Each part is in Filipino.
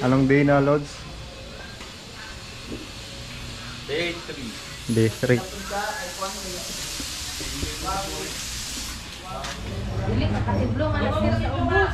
Anong day na, Lods? Day 3. Day 3. Dili ka kasi blong alas sir sa ubos.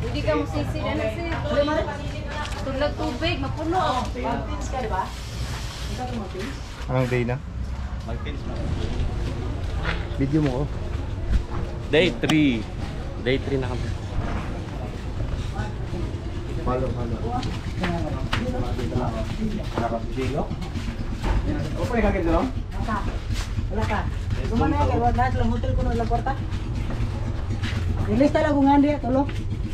Hindi ka musisi na na sir. Tulad tubig, mapuno. Anong day na? Mag-pins mo. Video mo ko. Day 3. Day 3 na kami. Follow, follow. Opo, yung kagad dito? Wala ka. Kumana kay wag na lang hotel kuno lang kwarta. Ilista lang kung andi tulo.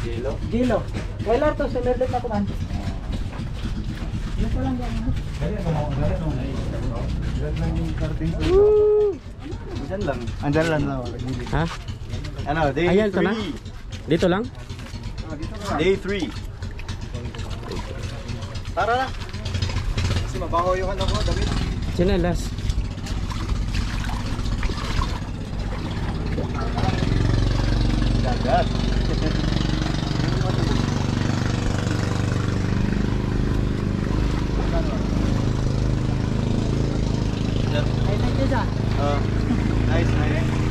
Jelo. Jilo. Kailan to level na kuman. Ito lang yan. Diyan lang. Andyan lang lang. Ha? Ano, day Ayan, ito na? 3. Dito lang? Day 3. Tara na. Kasi mabaho yung ano ko, damit. Chinelas. Dagat. Ay na dyan. Ah, nice, nice.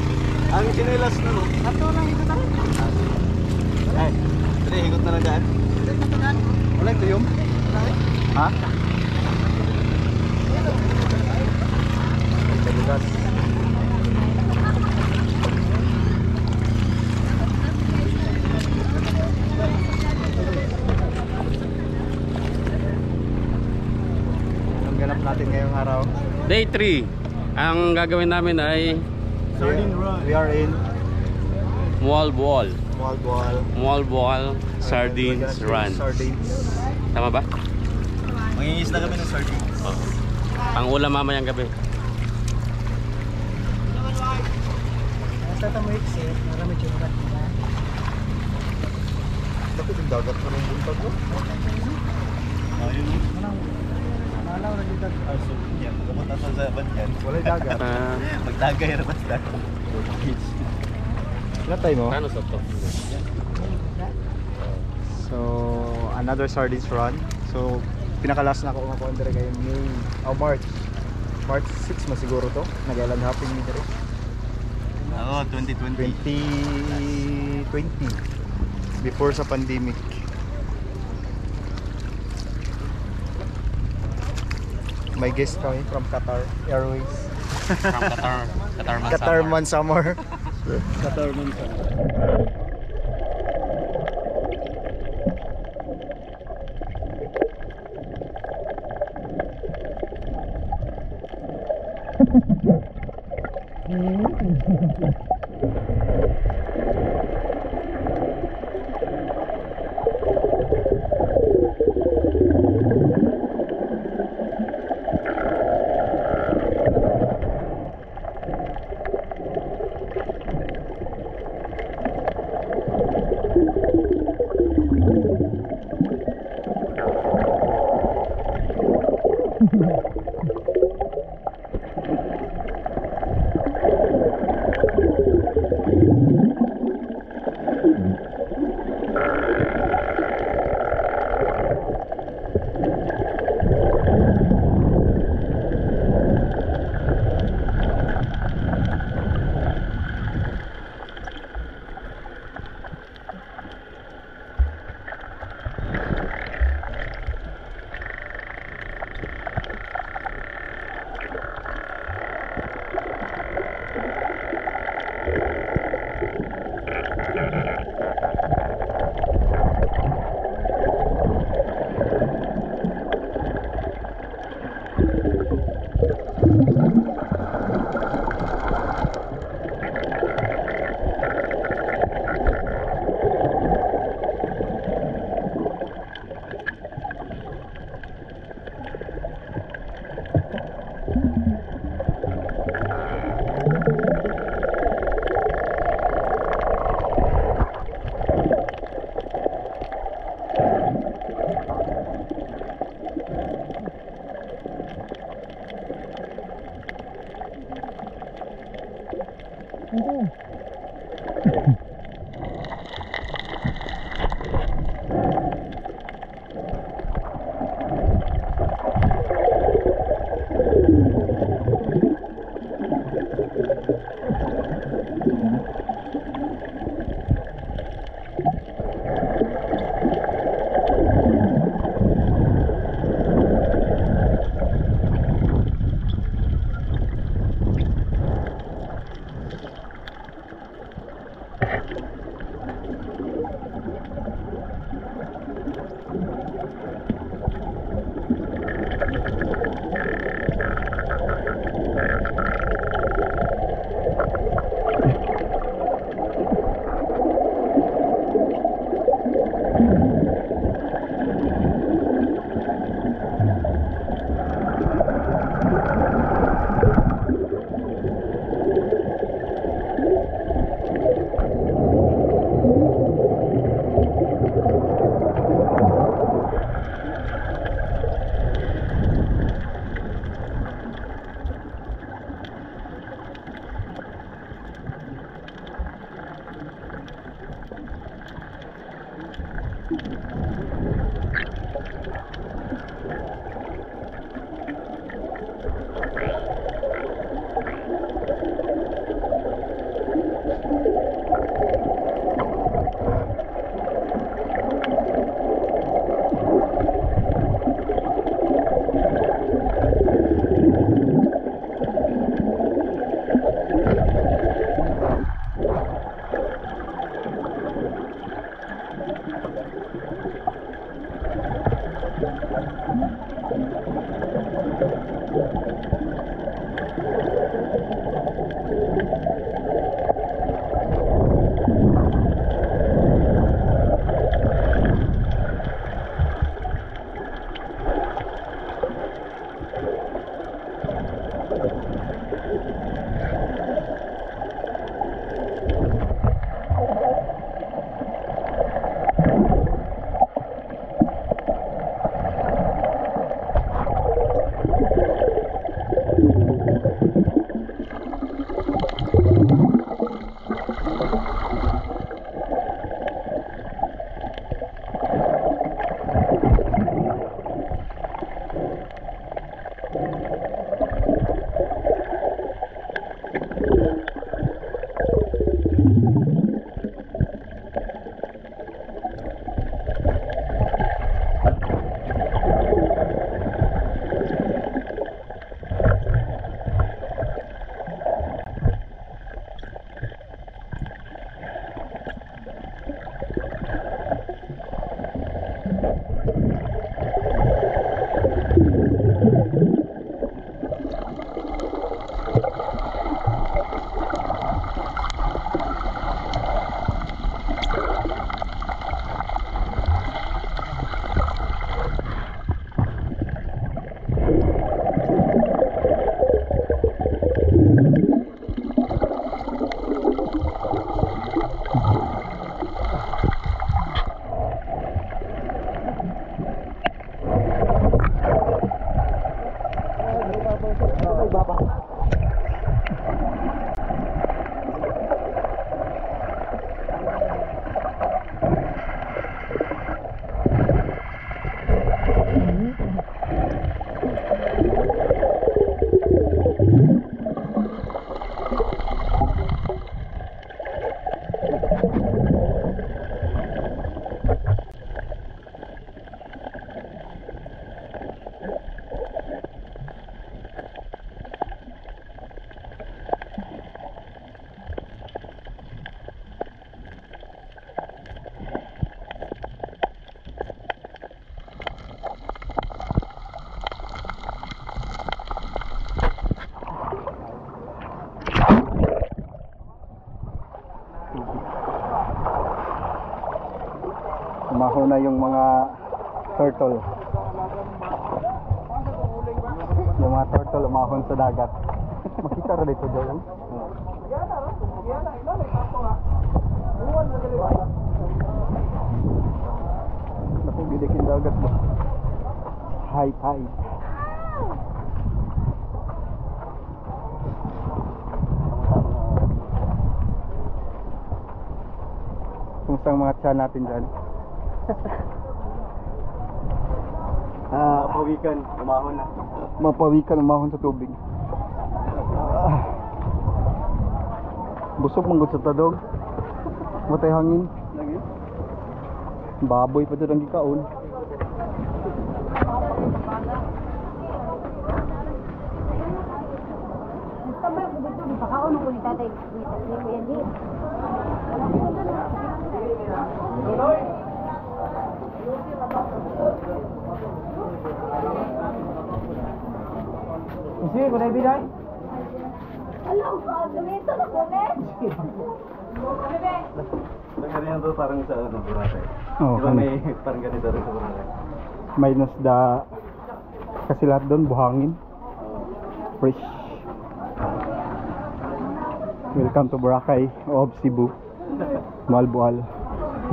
Ang chinelas na no. Ato lang ito tayo. Ay, tari, higot na lang dyan. Wala yung tuyom? Ha? Dagat. Anong ganap natin ngayong araw? Day 3. Ang gagawin namin ay We are in Mual Bual. Malboal. Mual Bual Sardines Run. Sardines. Tama ba? Mangingis na kami ng sardines. Oo. Pang ulam mamayang gabi. Nasa tamo exit, marami chumat. Bakit yung dagat pa rin buntag mo? Ayun. Manang malaw ra dito. Ah, so, yan. Pumunta sa Zaban yan. Wala dagat. Magtagay na basta. Ilan tayo mo? paano sa to? So, another sardines run. So, pinakalas na ako nga ko dire kay May, oh March. March 6 masiguro to. Nag-island hopping ni dire. Oo, 2020. 2020 before sa pandemic. May guest kami from Qatar Airways. From Qatar. Qatar man Qatar summer. man summer. Qatar Ito. Man summer. Umaho na yung mga turtle. Yung mga turtle umahon sa dagat. Makita rin dito doon. Naku, bidikin dagat ba? High tide. Kumusta ang mga tiyan natin dyan? Ah, Pawikan, umahon na. mapawikan umahon sa tubig. Ah. Busog manggod sa tadog. Matay hangin. Baboy pa doon ang gikaon. Tambay ko ni tatay. Ni tatay ko yan di. Isi, ko na ibiday. Alam ko, ganito na ko ne. Ganyan to parang sa ano, Boracay. Oh, Diba may parang ganito rin sa Boracay? minus the kasi lahat doon buhangin. Fresh. Welcome to Boracay of Cebu. Malbual.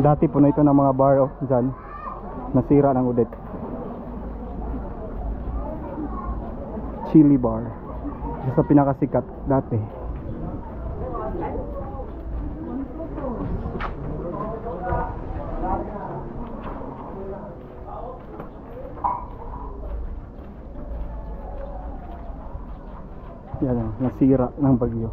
Dati po na ito ng mga bar oh, dyan. Nasira ng udet. Chili bar. Isa sa pinakasikat dati. Yan nasira ng bagyo.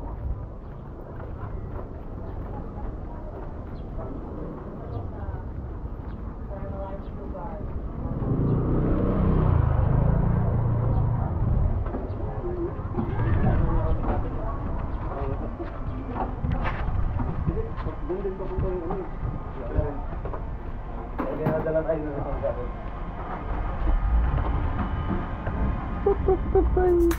Bye.